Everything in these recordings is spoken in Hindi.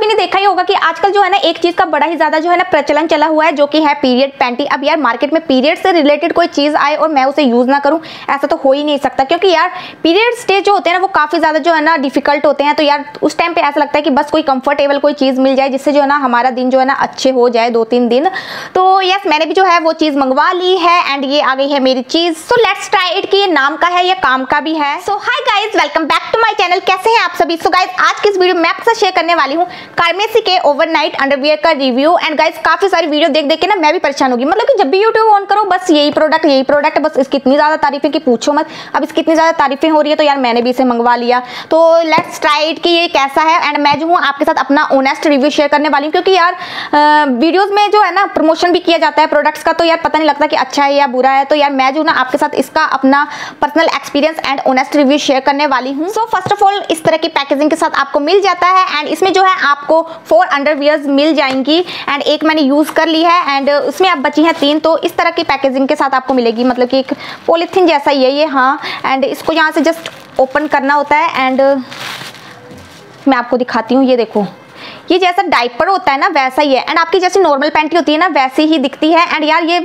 सभी ने देखा ही होगा कि आजकल जो है ना एक चीज़ का बड़ा ही ज़्यादा जो है ना प्रचलन चला हुआ है, जो कि है पीरियड पैंटी अब यार मार्केट में पीरियड से रिलेटेड कोई चीज़ आए और मैं उसे यूज़ ना करूँ, ऐसा तो हो ही नहीं सकता। क्योंकि यार पीरियड स्टेज जो होते हैं ना, वो काफ़ी ज़्यादा जो है ना डिफ़िकल्ट होते हैं। तो यार उस टाइम पे ऐसा लगता है कि बस कोई कंफर्टेबल कोई चीज़ मिल जाए, जिससे जो है ना हमारा दिन जो है ना अच्छे हो जाए दो तीन दिन। तो यस मैंने भी जो है वो चीज़ मंगवा ली है एंड ये आ गई है मेरी चीज़। सो लेट्स ट्राई इट कि नाम का है या काम का भी है। So hi guys welcome back to my channel कैसे हैं आप सभी? सो गाइज़ आज की इस वीडियो में आपके साथ शेयर करने वाली हूँ कार्मेसी के ओवरनाइट अंडरवियर का रिव्यू एंड गाइस काफ़ी सारी वीडियो देख देख के ना मैं भी परेशान होगी। मतलब कि जब भी यूट्यूब ऑन करो, बस यही प्रोडक्ट यही प्रोडक्ट बस इसकी इतनी ज़्यादा तारीफें कि पूछो मत। अब इसकी इतनी ज़्यादा तारीफें हो रही है तो यार मैंने भी इसे मंगवा लिया। तो लेट्स ट्राई इट कि ये कैसा है। एंड मैं जो हूँ, आपके साथ अपना ओनेस्ट रिव्यू शेयर करने वाली हूँ। क्योंकि यार वीडियोज़ में जो है ना प्रमोशन भी किया जाता है प्रोडक्ट्स का तो यार पता नहीं लगता कि अच्छा है या बुरा है। तो यार मैं जो ना, आपके साथ इसका अपना personal experience and honest review share करने वाली हूँ। सो फ़र्स्ट ऑफ़ ऑल इस तरह की पैकेजिंग के साथ आपको मिल जाता है। एंड इसमें जो है आपको फोर अंडरवियर्स मिल जाएँगी। एंड एक मैंने यूज़ कर ली है एंड उसमें अब बची हैं तीन तो इस तरह की पैकेजिंग के साथ आपको मिलेगी। मतलब कि एक पॉलीथीन जैसा ही है ये हाँ। एंड इसको यहाँ से जस्ट ओपन करना होता है एंड मैं आपको दिखाती हूँ, ये देखो। ये जैसा डाइपर होता है ना, वैसा ही है। एंड आपकी जैसी नॉर्मल पैंटी होती है ना, वैसी ही दिखती है। एंड यार ये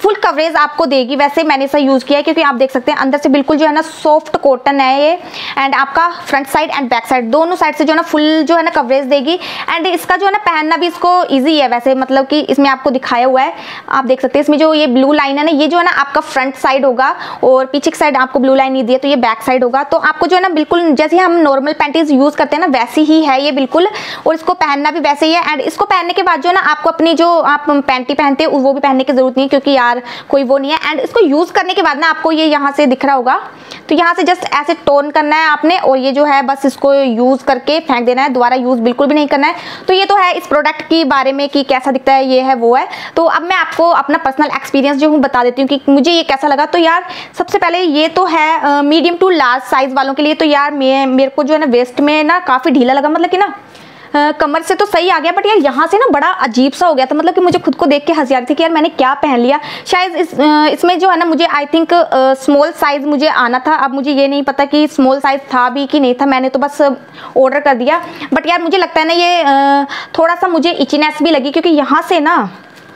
फुल कवरेज आपको देगी, वैसे मैंने इसे यूज़ किया है क्योंकि आप देख सकते हैं, अंदर से बिल्कुल जो है ना सॉफ्ट कॉटन है ये एंड आपका front side and back side दोनों साइड से जो है ना फुल जो है ना कवरेज देगी एंड इसका जो है ना पहनना भी इसको ईजी है वैसे मतलब कि इसमें आपको दिखाया हुआ है, आप देख सकते हैं, इसमें जो ये ब्लू लाइन है ना, ये जो है ना आपका फ्रंट साइड होगा, और पीछे की साइड आपको ब्लू लाइन नहीं दी है तो ये बैक साइड होगा तो आपको जो है ना बिल्कुल जैसे हम नॉर्मल पैंटीज यूज़ करते हैं ना, वैसी ही है ये बिल्कुल, और इसको पहनना भी वैसे ही है एंड इसको पहनने के बाद जो है ना आपको अपनी जो आप पैंटी पहनते हैं, वो भी पहनने की ज़रूरत नहीं है, क्योंकि यार कोई वो नहीं है। एंड इसको यूज़ करने के बाद ना आपको ये यहाँ से दिख रहा होगा। तो यहाँ से जस्ट ऐसे टोन करना है आपने और ये जो है बस इसको यूज़ करके फेंक देना है। दोबारा यूज़ बिल्कुल भी नहीं करना है। तो ये तो है इस प्रोडक्ट के बारे में कि कैसा दिखता है, ये है, वो है। तो अब मैं आपको अपना पर्सनल एक्सपीरियंस जो हूँ बता देती हूँ कि मुझे ये कैसा लगा। तो यार, सबसे पहले ये तो है मीडियम टू लार्ज साइज़ वालों के लिए तो यार मेरे को जो है ना वेस्ट में ना काफ़ी ढीला लगा। मतलब कि ना कमर से तो सही आ गया बट यार यहाँ से ना बड़ा अजीब सा हो गया था। मतलब कि मुझे खुद को देख के हँसी आ रही थी कि यार मैंने क्या पहन लिया। शायद इस इसमें जो है ना मुझे आई थिंक स्मॉल साइज़ मुझे आना था। अब मुझे ये नहीं पता कि स्मॉल साइज़ था भी कि नहीं था। मैंने तो बस ऑर्डर कर दिया। बट यार मुझे लगता है ना ये थोड़ा सा मुझे इचिनेस भी लगी, क्योंकि यहाँ से ना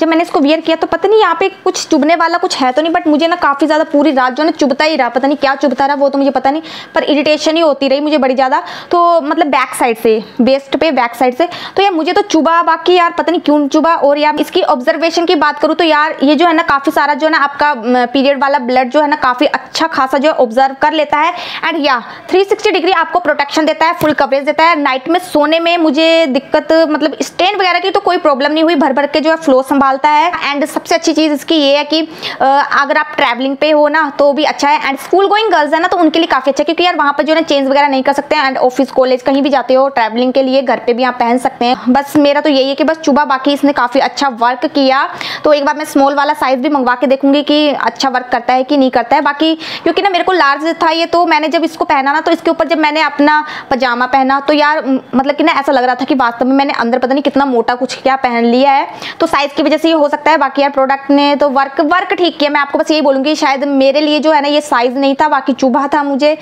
जब मैंने इसको वियर किया तो पता नहीं यहाँ पे कुछ चुभने वाला कुछ है तो नहीं बट मुझे ना काफ़ी ज़्यादा पूरी रात जो है ना चुभता ही रहा। पता नहीं क्या चुभता रहा, वो तो मुझे पता नहीं, पर इरिटेशन ही होती रही मुझे बड़ी ज़्यादा। तो मतलब बैक साइड से बेस्ट पे बैक साइड से। तो यार मुझे तो चुभा, बाकी यार पता नहीं क्यों चुभा। और यार इसकी ऑब्जर्वेशन की बात करूँ तो यार ये जो है ना काफ़ी सारा जो है ना आपका पीरियड वाला ब्लड जो है ना काफ़ी अच्छा खासा जो है ऑब्ज़र्व कर लेता है। एंड या थ्री डिग्री आपको प्रोटेक्शन देता है फुल कवरेज देता है। नाइट में सोने में मुझे दिक्कत मतलब स्टेन वगैरह की तो कोई प्रॉब्लम नहीं हुई। भर भर के जो है फ्लो संभालता है। एंड सबसे अच्छी चीज़ इसकी ये है कि अगर आप ट्रैवलिंग पे हो ना तो भी अच्छा है। एंड स्कूल गोइंग गर्ल्स है ना तो उनके लिए काफ़ी अच्छा है, क्योंकि यार वहाँ पर जो है चेंज वगैरह नहीं कर सकते एंड ऑफ़िस कॉलेज कहीं भी जाते हो ट्रैवलिंग के लिए घर पे भी आप पहन सकते हैं। बस मेरा तो यही है कि बस चुबा, बाकी इसने काफ़ी अच्छा वर्क किया। तो एक बार मैं स्मॉल वाला साइज़ भी मंगवा के देखूँगी कि अच्छा वर्क करता है कि नहीं करता है। बाकी क्योंकि ना मेरे को लार्ज था ये तो मैंने जब इसको पहना ना तो इसके ऊपर जब मैंने अपना पजामा पहना तो यार मतलब कि ना ऐसा लग रहा था कि वास्तव में मैंने अंदर पता नहीं कितना मोटा कुछ क्या पहन लिया है। तो साइज़ की वजह से ये हो सकता है। बाकी यार प्रोडक्ट ने तो वर्क वर्क ठीक किया। मैं आपको बस यही बोलूँगी, शायद मेरे लिए जो है ना ये साइज़ नहीं था, बाकी चुभा था मुझे,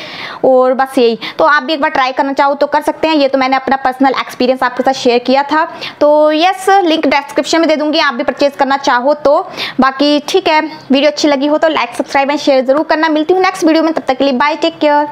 और बस यही। तो आप भी एक बार ट्राई करना चाहो तो कर सकते हैं। ये तो मैंने अपना पर्सनल एक्सपीरियंस आपके साथ शेयर किया था। तो यस लिंक डिस्क्रिप्शन में दे दूँगी, आप भी परचेज करना चाहो तो। बाकी ठीक है वीडियो अच्छी लगी हो तो लाइक सब्सक्राइब एंड शेयर ज़रूर करना। मिलती हूँ नेक्स्ट वीडियो में, तब तक के लिए बाय टेक केयर